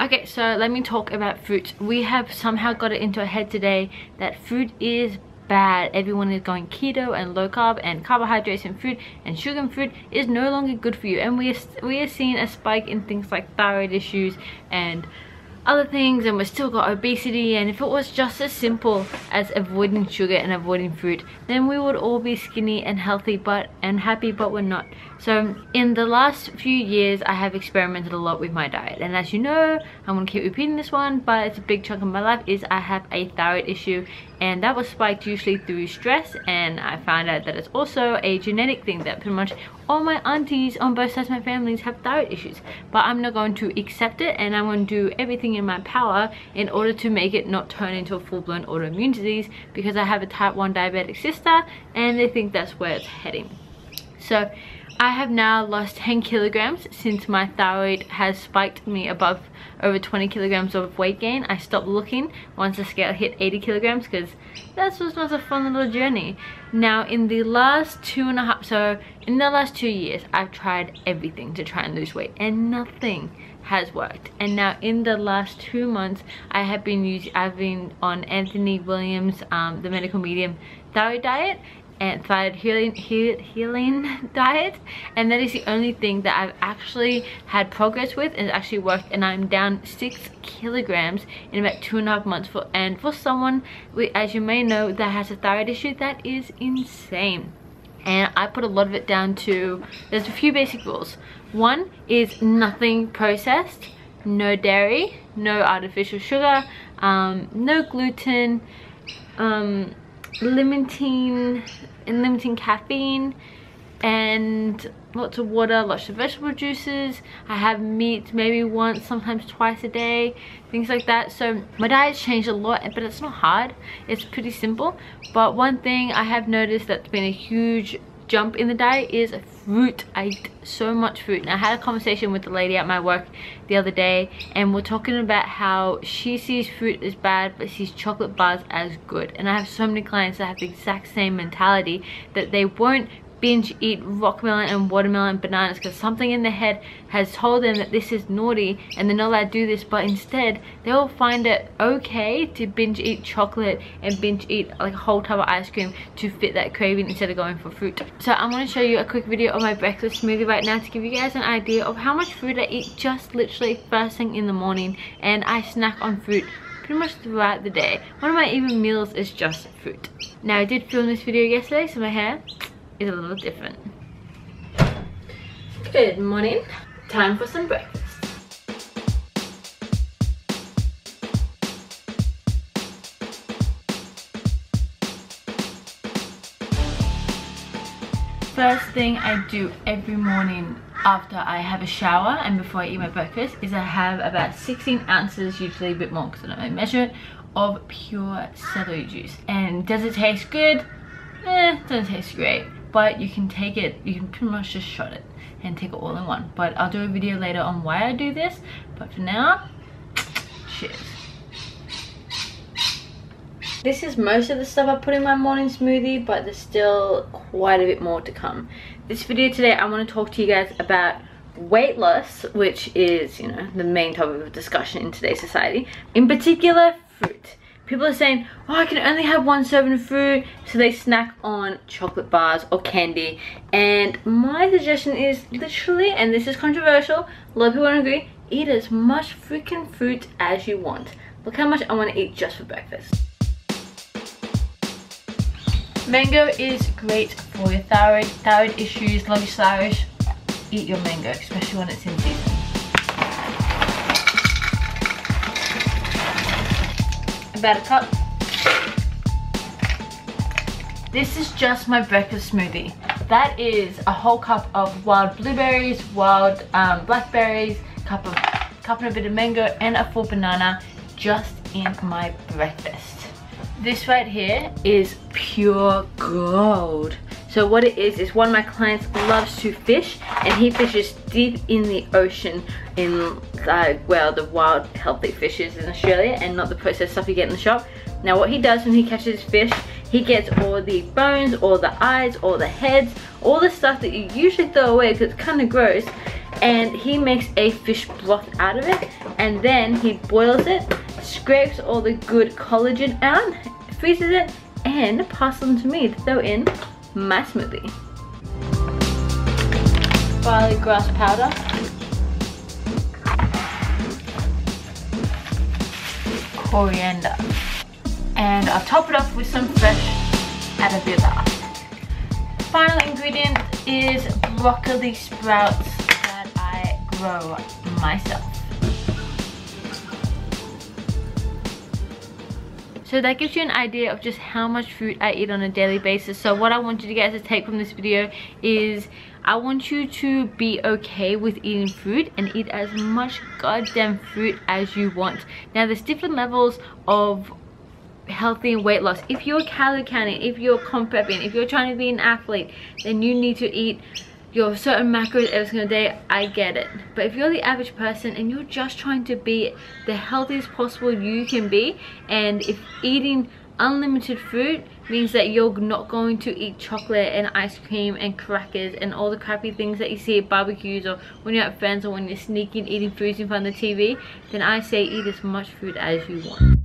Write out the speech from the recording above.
Okay, so let me talk about fruit. We have somehow got it into our head today that fruit is bad. Everyone is going keto and low carb and carbohydrates and fruit and sugar and fruit is no longer good for you. And we are, we are seeing a spike in things like thyroid issues and other things and we've still got obesity and if it was just as simple as avoiding sugar and avoiding fruit then we would all be skinny and healthy but and happy but we're not. So in the last few years i have experimented a lot with my diet and as you know i'm gonna keep repeating this one but it's a big chunk of my life is i have a thyroid issue and that was spiked usually through stress and I found out that it's also a genetic thing that pretty much all my aunties on both sides of my families have thyroid issues. But I'm not going to accept it and I'm going to do everything in my power in order to make it not turn into a full-blown autoimmune disease because I have a type 1 diabetic sister and they think that's where it's heading so I have now lost 10 kilograms since my thyroid has spiked me above over 20 kilograms of weight gain. I stopped looking once the scale hit 80 kilograms because that was not a fun little journey. Now in the last two and a half, so in the last two years, I've tried everything to try and lose weight and nothing has worked and now in the last two months i have been using i've been on anthony williams um, the medical medium thyroid diet and thyroid healing, heal, healing diet. And that is the only thing that I've actually had progress with and actually worked. And I'm down six kilograms in about two and a half months for and for someone as you may know that has a thyroid issue that is insane. And I put a lot of it down to there's a few basic rules. One is nothing processed no dairy no artificial sugar um, no gluten um, limiting and limiting caffeine and lots of water lots of vegetable juices. I have meat maybe once sometimes twice a day things like that. So my diet's changed a lot but it's not hard. It's pretty simple. But one thing i have noticed that's been a huge jump in the diet is fruit. I eat so much fruit. And i had a conversation with the lady at my work the other day and we're talking about how she sees fruit as bad but sees chocolate bars as good. And i have so many clients that have the exact same mentality that they won't binge eat rockmelon and watermelon and bananas because something in their head has told them that this is naughty and they're not allowed to do this but instead they'll find it okay to binge eat chocolate and binge eat like a whole tub of ice cream to fit that craving instead of going for fruit. So i'm going to show you a quick video of my breakfast smoothie right now to give you guys an idea of how much fruit i eat just literally first thing in the morning and i snack on fruit pretty much throughout the day. One of my even meals is just fruit. Now i did film this video yesterday so my hair is a little different. Good morning. Time for some breakfast. First thing I do every morning after I have a shower and before I eat my breakfast is I have about 16 ounces, usually a bit more because I don't measure it, of pure celery juice. And does it taste good? Eh, doesn't taste great but you can take it you can pretty much just shot it and take it all in one. But i'll do a video later on why i do this but for now cheers. This is most of the stuff i put in my morning smoothie but there's still quite a bit more to come. This video today i want to talk to you guys about weight loss which is you know the main topic of discussion in today's society in particular fruit people are saying oh i can only have one serving of fruit so they snack on chocolate bars or candy. And my suggestion is literally and this is controversial a lot of people don't agree eat as much freaking fruit as you want. Look how much i want to eat just for breakfast. Mango is great for your thyroid thyroid issues sluggish thyroid. Eat your mango especially when it's in about a cup. This is just my breakfast smoothie. That is a whole cup of wild blueberries, wild um, blackberries, cup of cup and a bit of mango, and a full banana just in my breakfast. This right here is pure gold. So what it is, is one of my clients loves to fish and he fishes deep in the ocean in the, well, the wild healthy fishes in Australia and not the processed stuff you get in the shop. Now what he does when he catches fish, he gets all the bones, all the eyes, all the heads, all the stuff that you usually throw away because it's kind of gross and he makes a fish broth out of it and then he boils it scrapes all the good collagen out freezes it and passes them to me to throw in my smoothie. Barley grass powder. Coriander. And I'll top it off with some fresh arugula. Final ingredient is broccoli sprouts that I grow myself. So that gives you an idea of just how much food I eat on a daily basis. So what I want you to guys to take from this video is I want you to be okay with eating fruit and eat as much goddamn fruit as you want. Now there's different levels of healthy weight loss. If you're calorie counting, if you're comp prepping, if you're trying to be an athlete, then you need to eat your certain macros every single day i get it. But if you're the average person and you're just trying to be the healthiest possible you can be and if eating unlimited food means that you're not going to eat chocolate and ice cream and crackers and all the crappy things that you see at barbecues or when you're at friends or when you're sneaking eating foods in front of the tv then i say eat as much food as you want